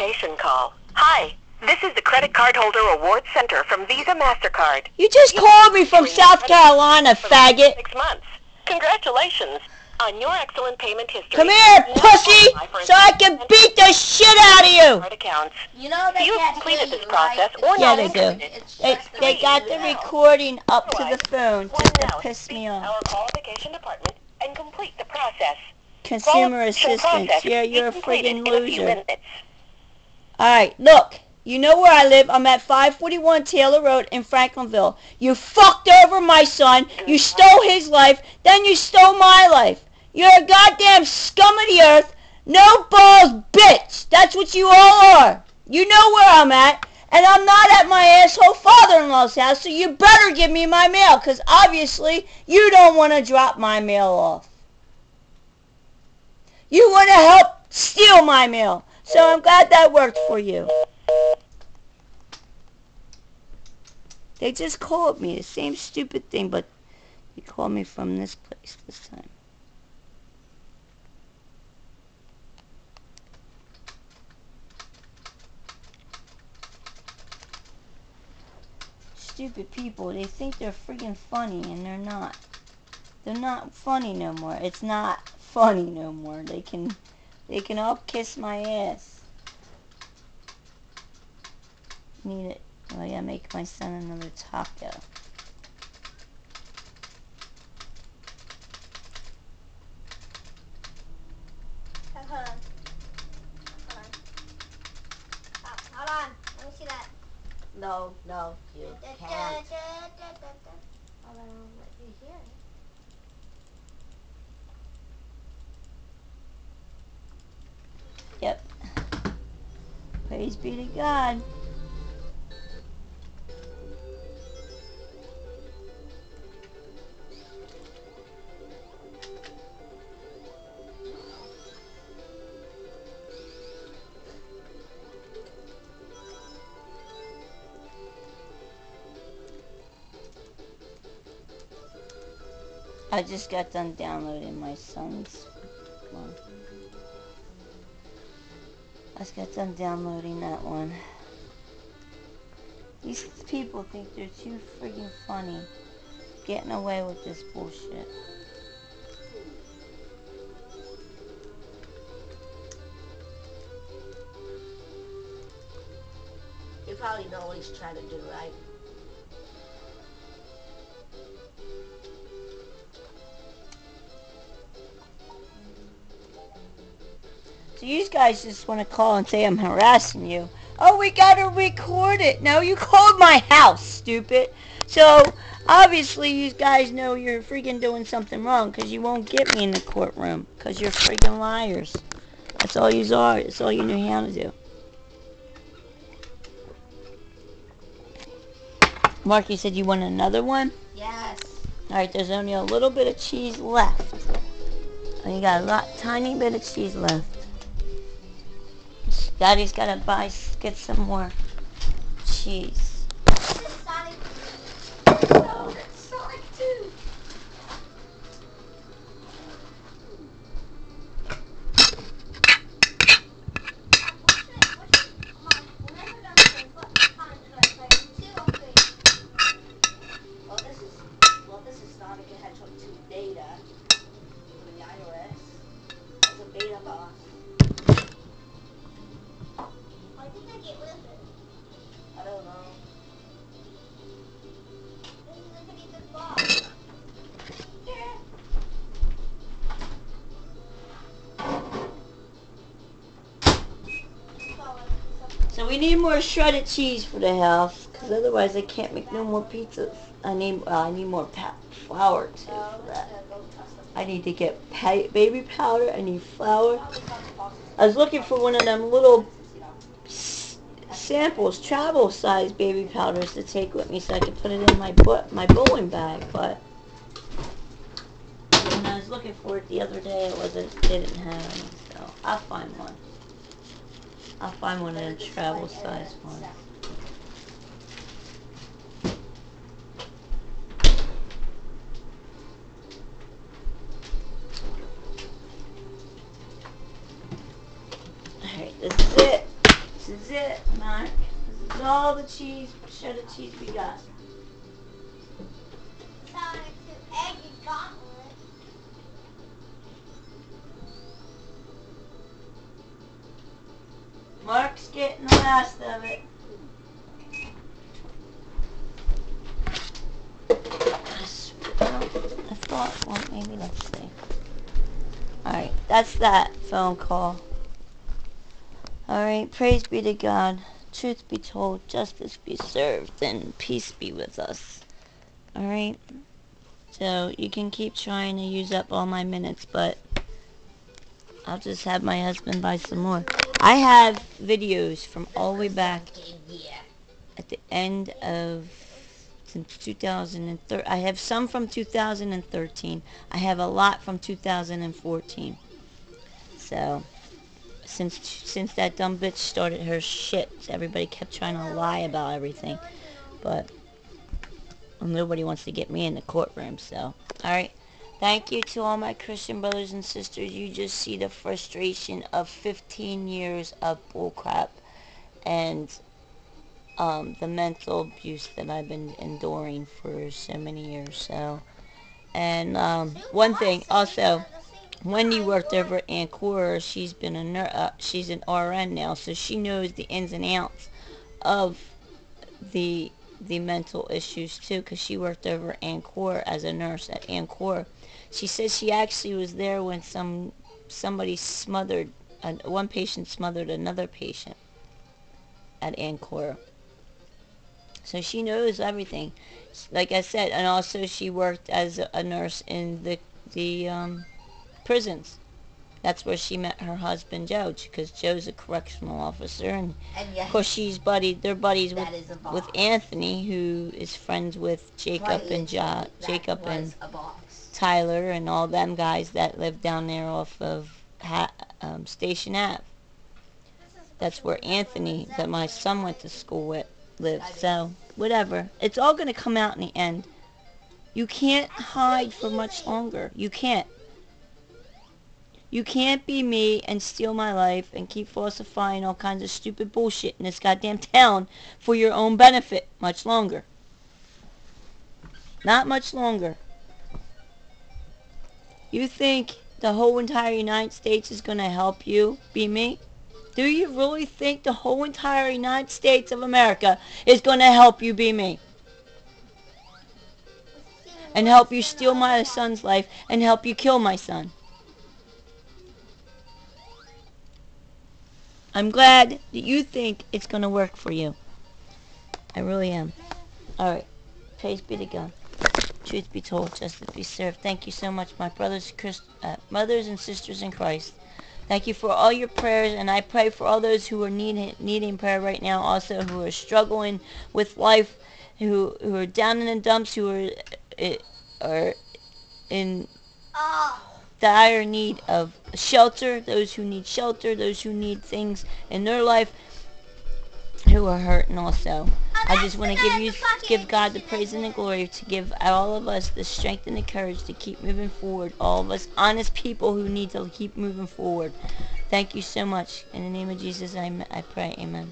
verification call. Hi, this is the Credit Card Holder Award Center from Visa MasterCard. You just called me from South Carolina, faggot. Six months. Congratulations on your excellent payment history. Come here, pussy, so I can beat the shit out of you. accounts. You know If they you can't completed this process right? or Yeah, not they do. They, they got the recording up to the phone just to piss me off. Our qualification department and complete the process. Consumer assistance. Yeah, you're a completed friggin' in a few loser. Minutes. Alright, look. You know where I live. I'm at 541 Taylor Road in Franklinville. You fucked over my son. You stole his life. Then you stole my life. You're a goddamn scum of the earth. No balls, bitch. That's what you all are. You know where I'm at. And I'm not at my asshole father-in-law's house, so you better give me my mail, because obviously you don't want to drop my mail off. You want to help steal my mail. So I'm glad that worked for you. They just called me, the same stupid thing, but they called me from this place this time. Stupid people, they think they're friggin' funny and they're not. They're not funny no more. It's not funny no more. They can they can all kiss my ass. Need it. Oh yeah, make my son another taco. Hold on. Hold on. Ah, hold on. Let me see that. No, no, you can't. let you hear it. Praise be to God. I just got done downloading my son's one. Just got done downloading that one. These people think they're too freaking funny getting away with this bullshit. You probably know what he's trying to do, right? So you guys just want to call and say I'm harassing you. Oh, we gotta record it. Now you called my house, stupid. So obviously you guys know you're freaking doing something wrong because you won't get me in the courtroom because you're freaking liars. That's all you are. That's all you know how to do. Mark, you said you want another one? Yes. Alright, there's only a little bit of cheese left. And you got a lot, tiny bit of cheese left. Daddy's gotta buy, get some more cheese. So we need more shredded cheese for the house, because otherwise I can't make no more pizzas. I need, well, I need more flour too for that. I need to get baby powder. I need flour. I was looking for one of them little samples, travel size baby powders to take with me so I could put it in my my bowling bag. But when I was looking for it the other day, it wasn't. Didn't have any. So I'll find one. I'll find one of them travel size ones. Alright, this is it. is it, Mark. This is all the cheese, cheddar cheese we got. Sonic to egg and gauntlet. Mark's getting the last of it. I thought, well, maybe let's see. Alright, that's that phone call. Alright, praise be to God. Truth be told, justice be served, and peace be with us. Alright? So, you can keep trying to use up all my minutes, but I'll just have my husband buy some more. I have videos from all the way back at the end of since 2013. I have some from 2013. I have a lot from 2014. So since since that dumb bitch started her shit, everybody kept trying to lie about everything. But nobody wants to get me in the courtroom. So all right. Thank you to all my Christian brothers and sisters. You just see the frustration of 15 years of bullcrap and um, the mental abuse that I've been enduring for so many years. So, and um, one thing also, Wendy worked over at Ancora. She's been a ner- uh, she's an RN now, so she knows the ins and outs of the the mental issues too, because she worked over at Ancora as a nurse at Ancora. She says she actually was there when some somebody smothered uh, one patient smothered another patient at Ancora. So she knows everything. Like I said, and also she worked as a, nurse in the the um, prisons. That's where she met her husband Joe, because Joe's a correctional officer, and And yeah, of course she's buddy. They're buddies with that is a box. with Anthony, who is friends with Jacob Right, and ja- Jacob and was a box. Tyler and all them guys that live down there off of ha- um, Station Ave. That's where Anthony, that my son went to school with, lives. So, whatever. It's all going to come out in the end. You can't hide for much longer. You can't. You can't be me and steal my life and keep falsifying all kinds of stupid bullshit in this goddamn town for your own benefit much longer. Not much longer. You think the whole entire United States is going to help you be me? Do you really think the whole entire United States of America is going to help you be me? And help you steal my son's life and help you kill my son? I'm glad that you think it's going to work for you. I really am. Alright. Praise be to God. Truth be told, justice be served. Thank you so much, my brothers, Christ, uh, mothers, and sisters in Christ. Thank you for all your prayers, and I pray for all those who are needing needing prayer right now, also who are struggling with life, who who are down in the dumps, who are uh, are in Oh, dire need of shelter, those who need shelter, those who need things in their life, who are hurting also. I just want to give you, give God the praise and the glory to give all of us the strength and the courage to keep moving forward. All of us honest people who need to keep moving forward. Thank you so much. In the name of Jesus, I, I pray. Amen.